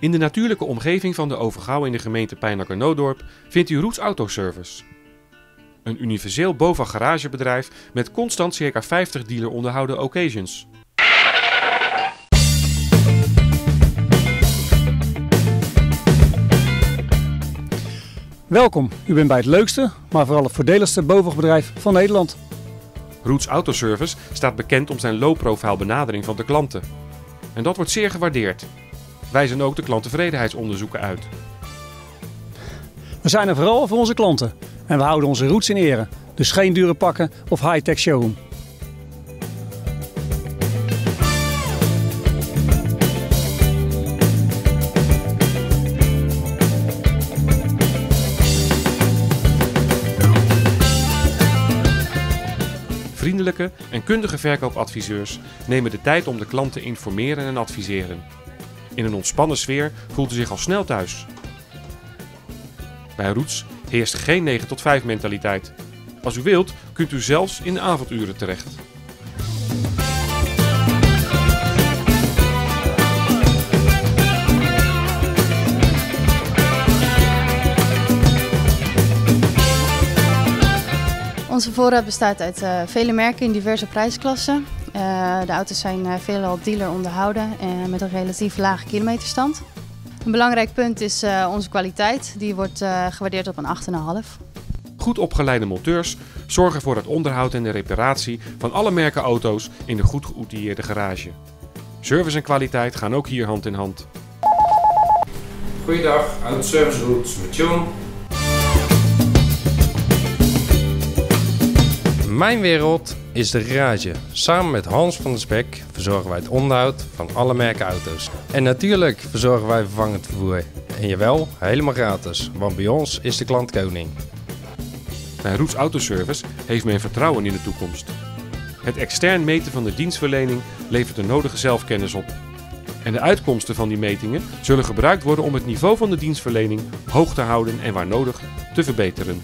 In de natuurlijke omgeving van de Overgouw in de gemeente Pijnacker-Noodorp vindt u Roots Autoservice. Een universeel BOVAG garagebedrijf met constant circa 50 dealer onderhouden occasions. Welkom, u bent bij het leukste, maar vooral het voordeligste BOVAG-bedrijf van Nederland. Roots Autoservice staat bekend om zijn low-profile benadering van de klanten. En dat wordt zeer gewaardeerd. Wij zijn ook de klanttevredenheidsonderzoeken uit. We zijn er vooral voor onze klanten en we houden onze roots in ere. Dus geen dure pakken of high-tech showroom. Vriendelijke en kundige verkoopadviseurs nemen de tijd om de klant te informeren en adviseren. In een ontspannen sfeer voelt u zich al snel thuis. Bij Roots heerst geen 9 tot 5 mentaliteit. Als u wilt, kunt u zelfs in de avonduren terecht. Onze voorraad bestaat uit uh, vele merken in diverse prijsklassen. Uh, de auto's zijn uh, veelal dealer onderhouden en met een relatief lage kilometerstand. Een belangrijk punt is onze kwaliteit. Die wordt gewaardeerd op een 8,5. Goed opgeleide monteurs zorgen voor het onderhoud en de reparatie van alle merken auto's in de goed geoutilleerde garage. Service en kwaliteit gaan ook hier hand in hand. Goeiedag, Autoservice Roots met John. Mijn wereld is de garage. Samen met Hans van der Spek verzorgen wij het onderhoud van alle merken auto's. En natuurlijk verzorgen wij vervangend vervoer. En jawel, helemaal gratis, want bij ons is de klant koning. Bij Roots Autoservice heeft men vertrouwen in de toekomst. Het extern meten van de dienstverlening levert de nodige zelfkennis op. En de uitkomsten van die metingen zullen gebruikt worden om het niveau van de dienstverlening hoog te houden en waar nodig te verbeteren.